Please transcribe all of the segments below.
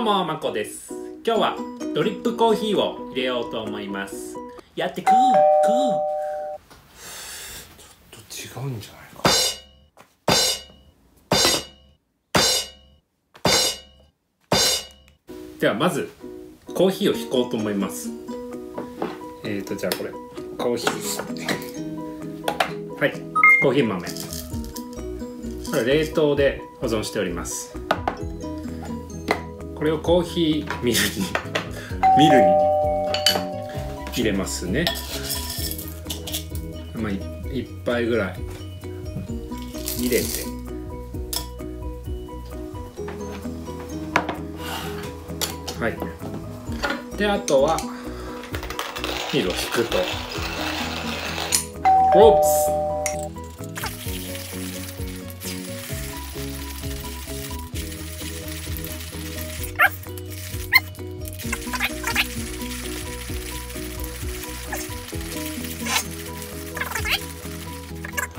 もまこです。今日はドリップコーヒーを入れようと思います。やってくーちょっと違うんじゃないか。ではまずコーヒーを引こうと思います。えーとじゃあこれ。コーヒーはい。コーヒー豆。これ冷凍で保存しておりますこれをコーヒーミルに。ミルに。入れますね。まあい一杯ぐらい。入れて。はい。であとはミルを引くと。ロープ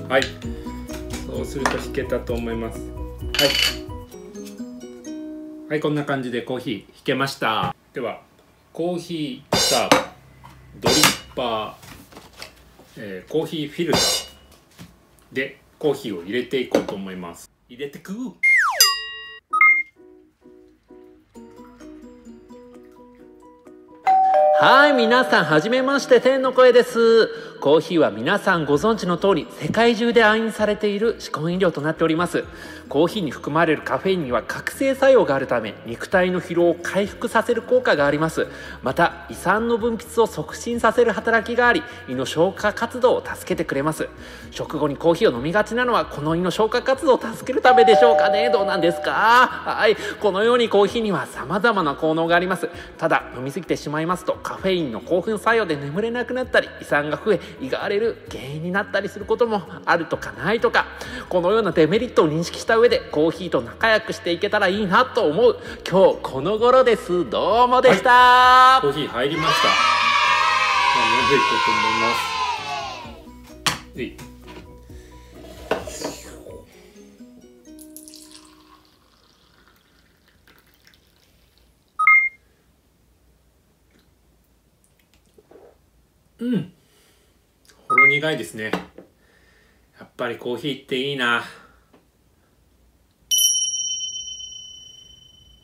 はい。そうすると引けたと思います。はい。はいこんな感じでコーヒー引けました。ではコーヒーサーバードリッパー、えーコーヒーフィルターでコーヒーを入れていこうと思います。入れてく。はい、皆さん、はじめまして、天の声です。コーヒーは皆さんご存知の通り、世界中で愛飲されている嗜好飲料となっております。コーヒーに含まれるカフェインには覚醒作用があるため、肉体の疲労を回復させる効果があります。また、胃酸の分泌を促進させる働きがあり、胃の消化活動を助けてくれます。食後にコーヒーを飲みがちなのは、この胃の消化活動を助けるためでしょうかねどうなんですか？はい、このようにコーヒーには様々な効能があります。ただ、飲みすぎてしまいますと、カフェインの興奮作用で眠れなくなったり胃酸が増え胃が荒れる原因になったりすることもあるとかないとかこのようなデメリットを認識した上でコーヒーと仲良くしていけたらいいなと思う。今日この頃です。どうもでした、コーヒー入りました。飲んでいこうと思います。うん。ほろ苦いですね。やっぱりコーヒーっていいな。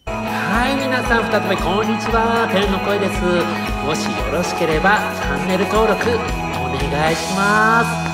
はい皆さん再びこんにちは。天の声です。もしよろしければチャンネル登録お願いします。